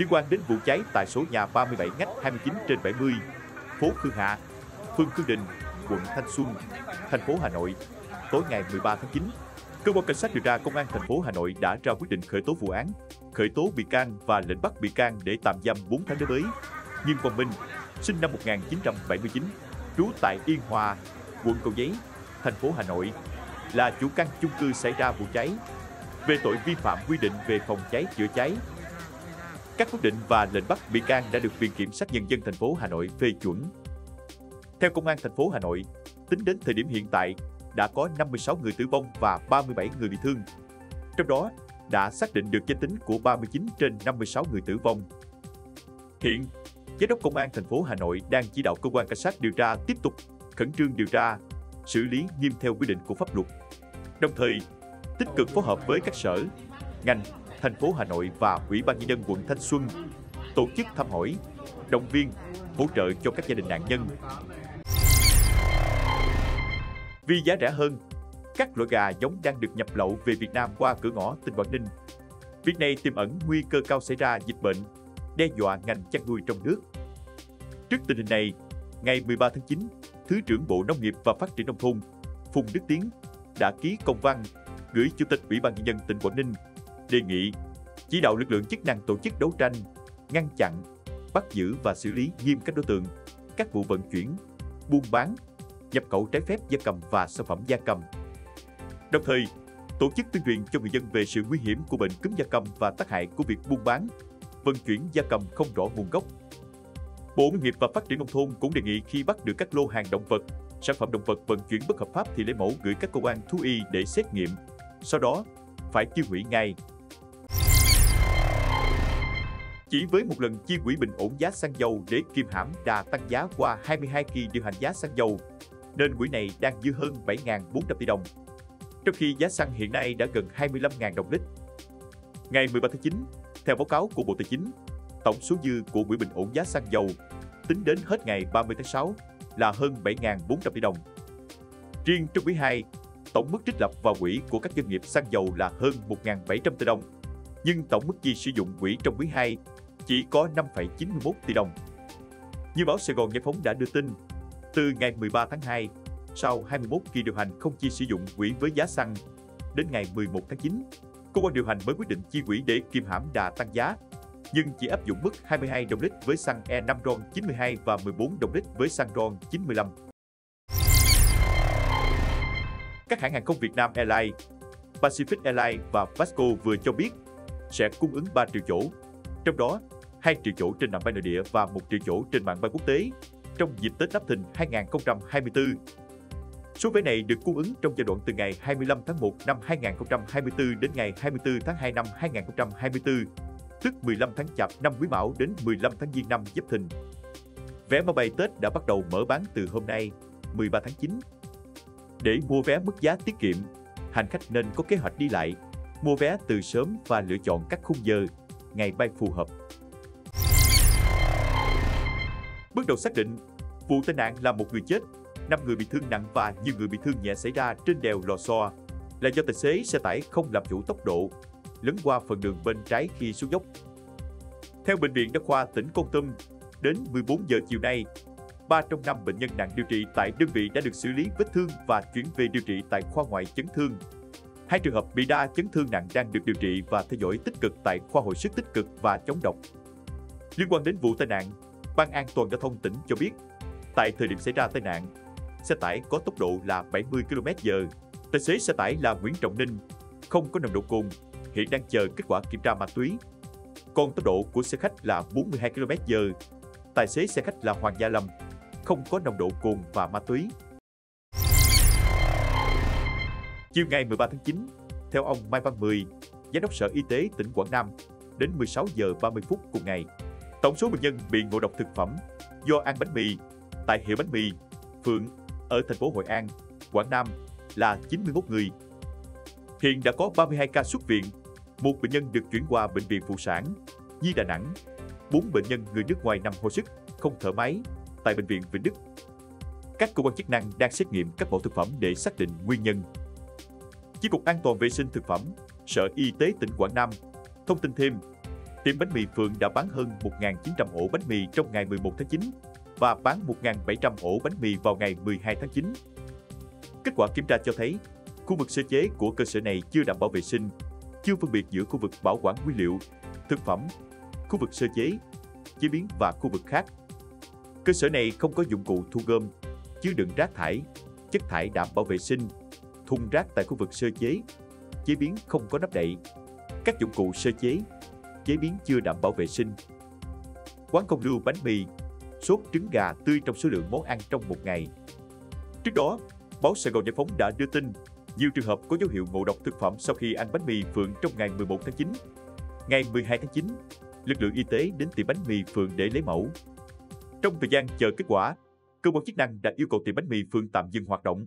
liên quan đến vụ cháy tại số nhà 37 ngách 29 trên 70, phố Khương Hạ, phường Khương Đình, quận Thanh Xuân, thành phố Hà Nội, tối ngày 13 tháng 9. Cơ quan cảnh sát điều tra công an thành phố Hà Nội đã ra quyết định khởi tố vụ án, khởi tố bị can và lệnh bắt bị can để tạm giam 4 tháng đối với Nghiêm Quang Minh, sinh năm 1979, trú tại Yên Hòa, quận Cầu Giấy, thành phố Hà Nội, là chủ căn chung cư xảy ra vụ cháy về tội vi phạm quy định về phòng cháy chữa cháy. Các quyết định và lệnh bắt bị can đã được Viện Kiểm sát Nhân dân thành phố Hà Nội phê chuẩn. Theo Công an thành phố Hà Nội, tính đến thời điểm hiện tại, đã có 56 người tử vong và 37 người bị thương. Trong đó, đã xác định được danh tính của 39 trên 56 người tử vong. Hiện, Giám đốc Công an thành phố Hà Nội đang chỉ đạo cơ quan cảnh sát điều tra tiếp tục khẩn trương điều tra, xử lý nghiêm theo quy định của pháp luật. Đồng thời, tích cực phối hợp với các sở, ngành, thành phố Hà Nội và Ủy ban nhân dân quận Thanh Xuân tổ chức thăm hỏi, động viên, hỗ trợ cho các gia đình nạn nhân. Vì giá rẻ hơn, các loại gà giống đang được nhập lậu về Việt Nam qua cửa ngõ tỉnh Quảng Ninh. Việc này tiềm ẩn nguy cơ cao xảy ra dịch bệnh, đe dọa ngành chăn nuôi trong nước. Trước tình hình này, ngày 13 tháng 9, Thứ trưởng Bộ Nông nghiệp và Phát triển Nông thôn Phùng Đức Tiến đã ký công văn gửi Chủ tịch Ủy ban Nhân dân tỉnh Quảng Ninh đề nghị chỉ đạo lực lượng chức năng tổ chức đấu tranh, ngăn chặn, bắt giữ và xử lý nghiêm các đối tượng, các vụ vận chuyển, buôn bán, nhập khẩu trái phép gia cầm và sản phẩm gia cầm. Đồng thời, tổ chức tuyên truyền cho người dân về sự nguy hiểm của bệnh cúm gia cầm và tác hại của việc buôn bán, vận chuyển gia cầm không rõ nguồn gốc. Bộ Nông nghiệp và Phát triển nông thôn cũng đề nghị khi bắt được các lô hàng động vật, sản phẩm động vật vận chuyển bất hợp pháp thì lấy mẫu gửi các cơ quan thú y để xét nghiệm. Sau đó, phải tiêu hủy ngay. Chỉ với một lần chi quỹ bình ổn giá xăng dầu để kiềm hãm đà tăng giá qua 22 kỳ điều hành giá xăng dầu, nên quỹ này đang dư hơn 7.400 tỷ đồng. Trong khi giá xăng hiện nay đã gần 25.000 đồng lít. Ngày 13 tháng 9, theo báo cáo của Bộ Tài chính, tổng số dư của quỹ bình ổn giá xăng dầu tính đến hết ngày 30 tháng 6 là hơn 7.400 tỷ đồng. Riêng trong quý 2, tổng mức trích lập vào quỹ của các doanh nghiệp xăng dầu là hơn 1.700 tỷ đồng, nhưng tổng mức chi sử dụng quỹ trong quý 2 chỉ có 5,91 tỷ đồng. Như báo Sài Gòn Giải phóng đã đưa tin, từ ngày 13 tháng 2, sau 21 kỳ điều hành không chi sử dụng quỹ với giá xăng, đến ngày 11 tháng 9, cơ quan điều hành mới quyết định chi quỹ để kiềm hãm đà tăng giá nhưng chỉ áp dụng mức 22 đồng lít với xăng E5 RON 92 và 14 đồng lít với xăng RON 95. Các hãng hàng không Việt Nam Airlines, Pacific Airlines và Vasco vừa cho biết sẽ cung ứng 3 triệu chỗ, trong đó 2 triệu chỗ trên mạng bay nội địa và 1 triệu chỗ trên mạng bay quốc tế trong dịp Tết Giáp Thìn 2024. Số vé này được cung ứng trong giai đoạn từ ngày 25 tháng 1 năm 2024 đến ngày 24 tháng 2 năm 2024 tức 15 tháng Chạp năm Quý Mão đến 15 tháng Giêng năm Giáp Thìn. Vé máy bay Tết đã bắt đầu mở bán từ hôm nay, 13 tháng 9. Để mua vé mức giá tiết kiệm, hành khách nên có kế hoạch đi lại, mua vé từ sớm và lựa chọn các khung giờ, ngày bay phù hợp. Bước đầu xác định, vụ tai nạn là một người chết, 5 người bị thương nặng và nhiều người bị thương nhẹ xảy ra trên đèo Lò Xo là do tài xế xe tải không làm chủ tốc độ lấn qua phần đường bên trái khi xuống dốc. Theo Bệnh viện Đa khoa tỉnh Con Tum, đến 14 giờ chiều nay, 3 trong 5 bệnh nhân nặng điều trị tại đơn vị đã được xử lý vết thương và chuyển về điều trị tại khoa ngoại chấn thương. Hai trường hợp bị đa chấn thương nặng đang được điều trị và theo dõi tích cực tại khoa hồi sức tích cực và chống độc. Liên quan đến vụ tai nạn, Ban an toàn giao thông tỉnh cho biết, tại thời điểm xảy ra tai nạn, xe tải có tốc độ là 70 km/h. Tài xế xe tải là Nguyễn Trọng Ninh, không có nồng độ cồn hiện đang chờ kết quả kiểm tra ma túy. Còn tốc độ của xe khách là 42 km/h. Tài xế xe khách là Hoàng Gia Lâm, không có nồng độ cồn và ma túy. Chiều ngày 13 tháng 9, theo ông Mai Văn Mười, Giám đốc Sở Y tế tỉnh Quảng Nam, đến 16 giờ 30 phút cùng ngày, tổng số bệnh nhân bị ngộ độc thực phẩm do ăn bánh mì tại hiệu bánh mì Phượng ở thành phố Hội An, Quảng Nam là 91 người. Hiện đã có 32 ca xuất viện một bệnh nhân được chuyển qua bệnh viện phụ sản Nhi Đà Nẵng, bốn bệnh nhân người nước ngoài nằm hồi sức, không thở máy tại bệnh viện Vĩnh Đức. Các cơ quan chức năng đang xét nghiệm các mẫu thực phẩm để xác định nguyên nhân. Chi cục An toàn vệ sinh thực phẩm, Sở Y tế tỉnh Quảng Nam thông tin thêm, Tiệm bánh mì Phượng đã bán hơn 1.900 ổ bánh mì trong ngày 11 tháng 9 và bán 1.700 ổ bánh mì vào ngày 12 tháng 9. Kết quả kiểm tra cho thấy, khu vực sơ chế của cơ sở này chưa đảm bảo vệ sinh, chưa phân biệt giữa khu vực bảo quản nguyên liệu, thực phẩm, khu vực sơ chế, chế biến và khu vực khác. Cơ sở này không có dụng cụ thu gom, chứa đựng rác thải, chất thải đảm bảo vệ sinh, thùng rác tại khu vực sơ chế, chế biến không có nắp đậy, các dụng cụ sơ chế, chế biến chưa đảm bảo vệ sinh. Quán công lưu bánh mì, sốt trứng gà tươi trong số lượng món ăn trong một ngày. Trước đó, báo Sài Gòn Giải phóng đã đưa tin nhiều trường hợp có dấu hiệu ngộ độc thực phẩm sau khi ăn bánh mì Phượng trong ngày 11 tháng 9. Ngày 12 tháng 9, lực lượng y tế đến tiệm bánh mì Phượng để lấy mẫu. Trong thời gian chờ kết quả, cơ quan chức năng đã yêu cầu tiệm bánh mì Phượng tạm dừng hoạt động.